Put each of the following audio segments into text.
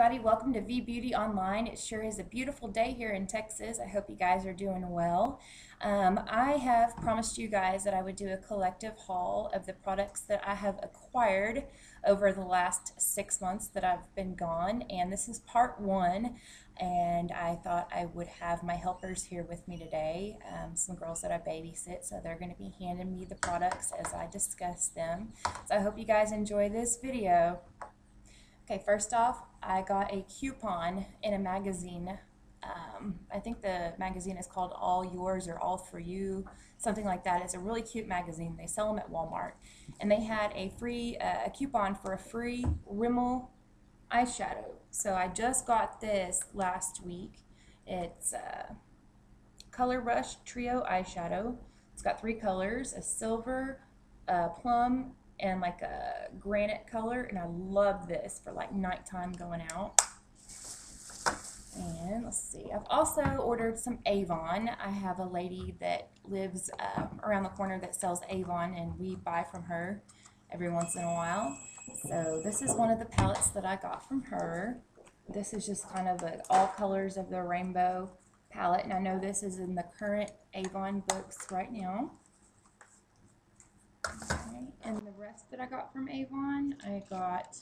everybody. Welcome to V Beauty Online. It sure is a beautiful day here in Texas. I hope you guys are doing well. Um, I have promised you guys that I would do a collective haul of the products that I have acquired over the last six months that I've been gone, and this is part one. And I thought I would have my helpers here with me today, um, some girls that I babysit, so they're going to be handing me the products as I discuss them. So I hope you guys enjoy this video. Okay, first off, I got a coupon in a magazine. Um, I think the magazine is called All Yours or All For You, something like that. It's a really cute magazine. They sell them at Walmart. And they had a free uh, a coupon for a free Rimmel eyeshadow. So I just got this last week. It's uh, Color Rush Trio eyeshadow. It's got three colors, a silver, a plum, and like a granite color and I love this for like nighttime going out. And let's see, I've also ordered some Avon. I have a lady that lives um, around the corner that sells Avon and we buy from her every once in a while. So this is one of the palettes that I got from her. This is just kind of a all colors of the rainbow palette and I know this is in the current Avon books right now. Okay, and the rest that I got from Avon, I got,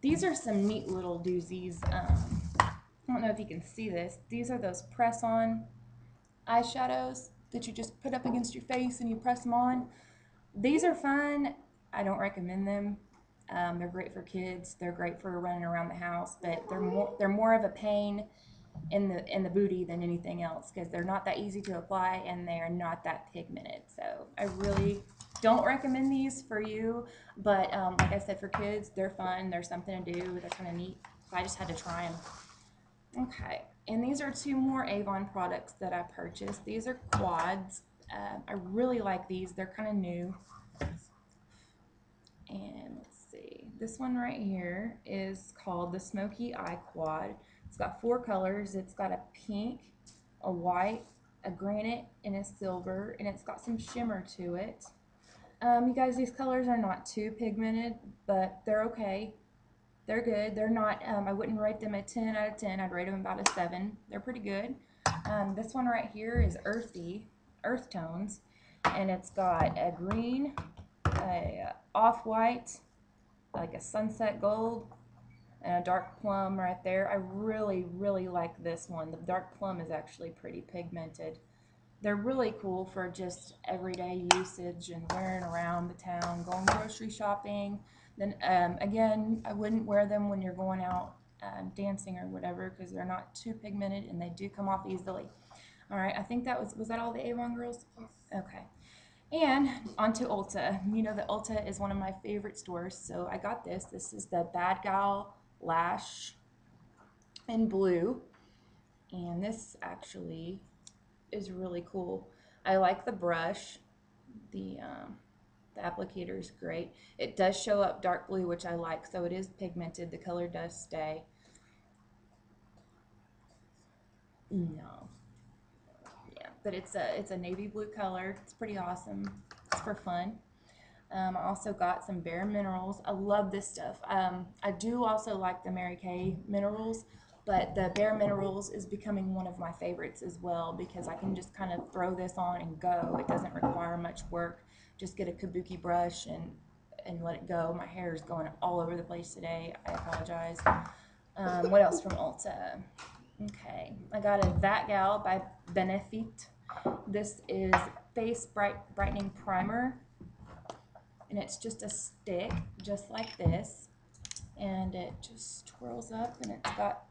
these are some neat little doozies. Um, I don't know if you can see this. These are those press-on eyeshadows that you just put up against your face and you press them on. These are fun. I don't recommend them. Um, they're great for kids. They're great for running around the house, but they're more they're more of a pain in the in the booty than anything else because they're not that easy to apply and they are not that pigmented. So I really don't recommend these for you, but um, like I said, for kids, they're fun. They're something to do. They're kind of neat. I just had to try them. Okay, and these are two more Avon products that I purchased. These are quads. Uh, I really like these. They're kind of new. And let's see. This one right here is called the Smoky Eye Quad. It's got four colors. It's got a pink, a white, a granite, and a silver, and it's got some shimmer to it. Um, you guys, these colors are not too pigmented, but they're okay. They're good. They're not, um, I wouldn't rate them a 10 out of 10. I'd rate them about a 7. They're pretty good. Um, this one right here is earthy, earth tones, and it's got a green, a off-white, like a sunset gold, and a dark plum right there. I really, really like this one. The dark plum is actually pretty pigmented they're really cool for just everyday usage and wearing around the town, going grocery shopping. Then um, again, I wouldn't wear them when you're going out uh, dancing or whatever because they're not too pigmented and they do come off easily. All right, I think that was was that all the Avon girls? Yes. Okay. And onto Ulta. You know that Ulta is one of my favorite stores, so I got this. This is the Bad Gal Lash in blue. And this actually is really cool. I like the brush. The, um, the applicator is great. It does show up dark blue, which I like, so it is pigmented. The color does stay. No. Yeah, but it's a, it's a navy blue color. It's pretty awesome. It's for fun. Um, I also got some Bare Minerals. I love this stuff. Um, I do also like the Mary Kay Minerals but the Bare Minerals is becoming one of my favorites as well because I can just kind of throw this on and go. It doesn't require much work. Just get a kabuki brush and and let it go. My hair is going all over the place today. I apologize. Um, what else from Ulta? Okay, I got a That Gal by Benefit. This is face bright brightening primer, and it's just a stick, just like this, and it just twirls up, and it's got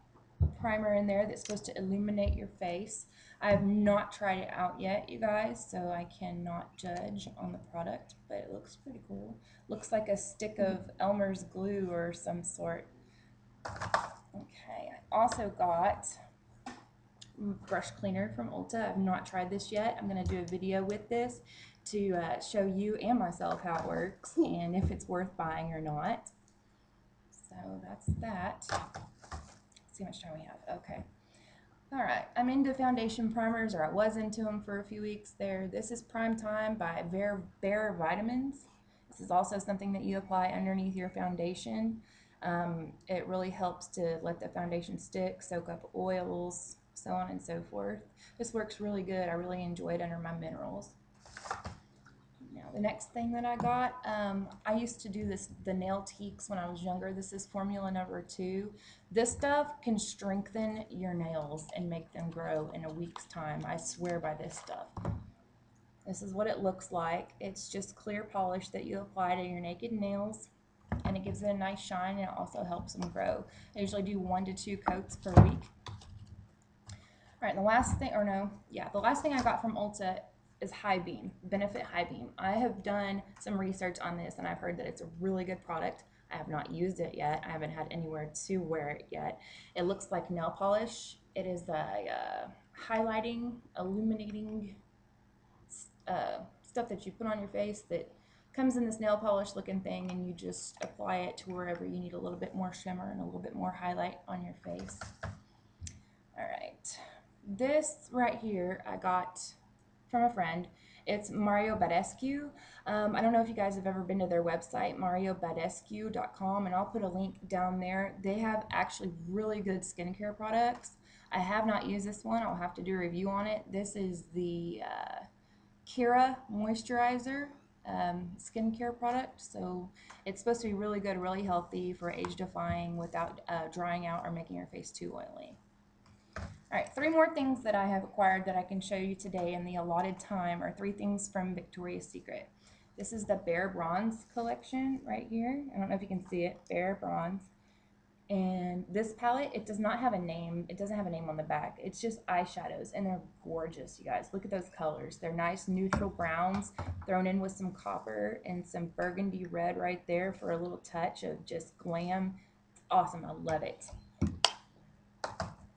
primer in there that's supposed to illuminate your face. I have not tried it out yet, you guys, so I cannot judge on the product, but it looks pretty cool. Looks like a stick of Elmer's glue or some sort. Okay, I also got brush cleaner from Ulta. I've not tried this yet. I'm going to do a video with this to uh, show you and myself how it works and if it's worth buying or not. So that's that see how much time we have. Okay. All right, I'm into foundation primers, or I was into them for a few weeks there. This is Prime Time by Bare, Bare Vitamins. This is also something that you apply underneath your foundation. Um, it really helps to let the foundation stick, soak up oils, so on and so forth. This works really good. I really enjoy it under my minerals. Now, the next thing that I got, um, I used to do this, the Nail Teks when I was younger. This is formula number two. This stuff can strengthen your nails and make them grow in a week's time. I swear by this stuff. This is what it looks like. It's just clear polish that you apply to your naked nails and it gives it a nice shine and it also helps them grow. I usually do one to two coats per week. All right, the last thing, or no, yeah, the last thing I got from Ulta is High Beam, Benefit High Beam. I have done some research on this and I've heard that it's a really good product. I have not used it yet. I haven't had anywhere to wear it yet. It looks like nail polish. It is a uh, highlighting, illuminating uh, stuff that you put on your face that comes in this nail polish looking thing and you just apply it to wherever you need a little bit more shimmer and a little bit more highlight on your face. All right, this right here I got from a friend. It's Mario Badescu. Um, I don't know if you guys have ever been to their website, mariobadescu.com, and I'll put a link down there. They have actually really good skincare products. I have not used this one. I'll have to do a review on it. This is the uh, Kera moisturizer um, skincare product. So it's supposed to be really good, really healthy for age defying without uh, drying out or making your face too oily. All right, three more things that I have acquired that I can show you today in the allotted time are three things from Victoria's Secret. This is the Bare Bronze collection right here. I don't know if you can see it, Bare Bronze. And this palette, it does not have a name. It doesn't have a name on the back. It's just eyeshadows, and they're gorgeous, you guys. Look at those colors. They're nice neutral browns thrown in with some copper and some burgundy red right there for a little touch of just glam. It's awesome. I love it.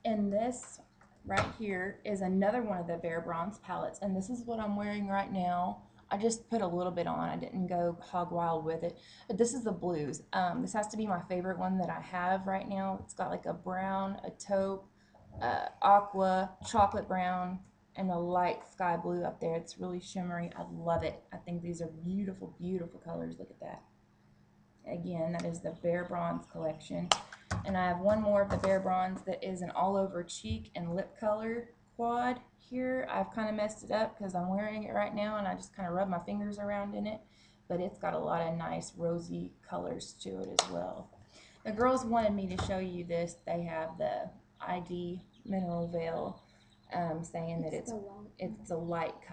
And this right here is another one of the Bare Bronze palettes. And this is what I'm wearing right now. I just put a little bit on. I didn't go hog wild with it. But this is the blues. Um, this has to be my favorite one that I have right now. It's got like a brown, a taupe, uh, aqua, chocolate brown, and a light sky blue up there. It's really shimmery. I love it. I think these are beautiful, beautiful colors. Look at that. Again, that is the Bare Bronze collection. And I have one more of the Bare Bronze that is an all over cheek and lip color quad here. I've kind of messed it up because I'm wearing it right now and I just kind of rub my fingers around in it. But it's got a lot of nice rosy colors to it as well. The girls wanted me to show you this. They have the ID Mineral Veil um, saying that it's, it's a light color.